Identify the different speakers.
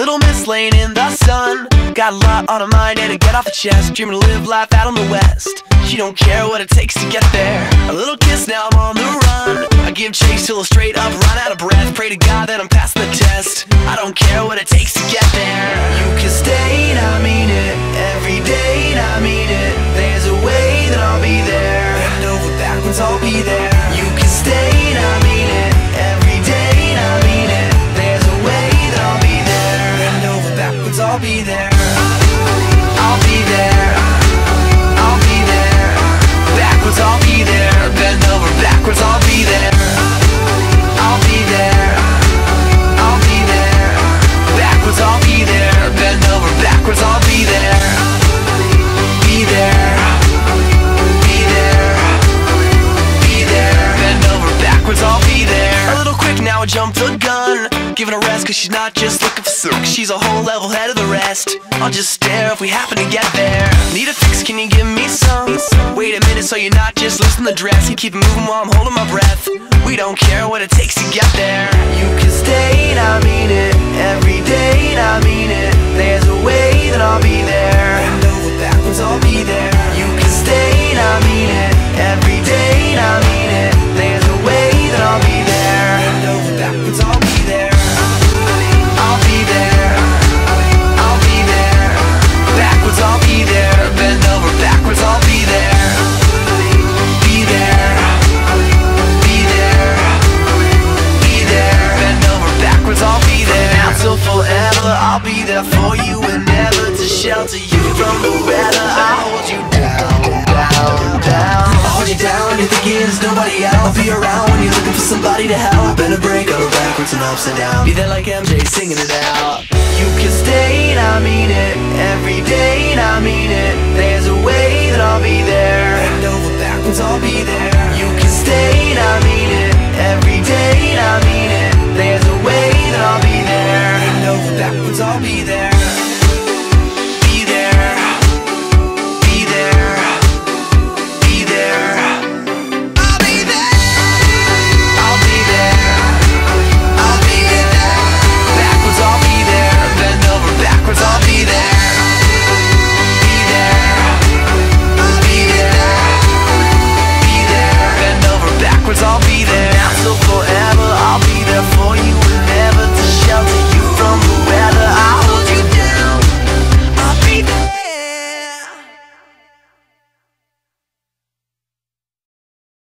Speaker 1: little miss laying in the sun. Got a lot on her mind and to get off her chest. Dreaming to live life out on the west. She don't care what it takes to get there. A little kiss, now I'm on the run. I give chase till I straight up run out of breath. Pray to God that I'm passing the test. I don't care what it takes to get there. You can stay, and I mean it. Every day, and I mean it. There's a way that I'll be there. Bend over backwards, I'll be there I'll be there. I'll be there now, I jumped the gun. Giving a rest cause she's not just looking for some She's a whole level head of the rest. I'll just stare if we happen to get there. Need a fix, can you give me some? Wait a minute so you're not just losing the dress. You keep moving while I'm holding my breath. We don't care what it takes to get there. You can stay and I mean it. Every day I mean it I'll be there for you and never to shelter you from the weather. I hold you down, down, down. I hold you down when you're thinking there's nobody else. I'll be around when you're looking for somebody to help. Better break up backwards and ups and downs. Be there like MJ singing it out. You can stay and I mean it. Every day and I mean it. There's a way that I'll be there. Bend over backwards, I'll be there. You can stay and I mean it.